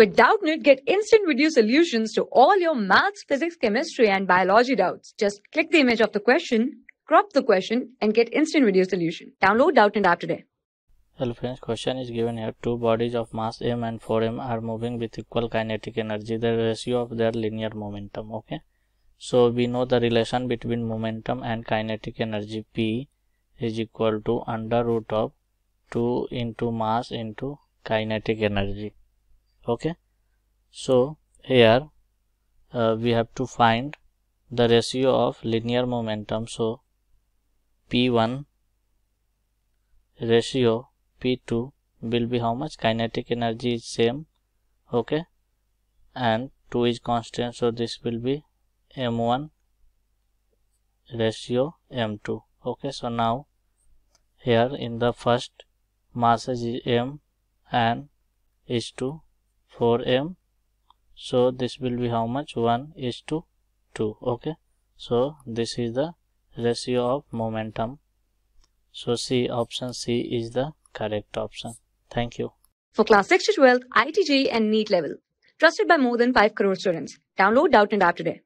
With Doubtnut, get instant video solutions to all your maths, physics, chemistry, and biology doubts. Just click the image of the question, crop the question, and get instant video solution. Download Doubtnut app today. Hello friends, question is given here. Two bodies of mass m and 4m are moving with equal kinetic energy. The ratio of their linear momentum. Okay. So we know the relation between momentum and kinetic energy P is equal to under root of 2 into mass into kinetic energy okay. So here uh, we have to find the ratio of linear momentum. So p1 ratio p2 will be how much? Kinetic energy is same. Okay. And 2 is constant. So this will be m1 ratio m2 okay. So now here in the first mass is m and is to 4m so this will be how much 1 is to 2 okay so this is the ratio of momentum so c option c is the correct option thank you For class 6 to 12, IIT JEE and NEET level. Trusted by more than 5 crore students. Download Doubtnut app today.